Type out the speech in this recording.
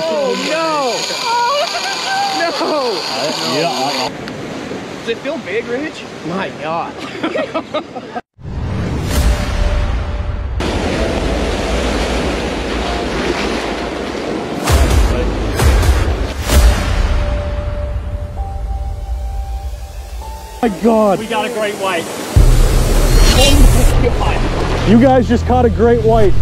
Oh no! No! Yeah, Does it feel big, Rich? My God. my God. We got a great white. You guys just caught a great white.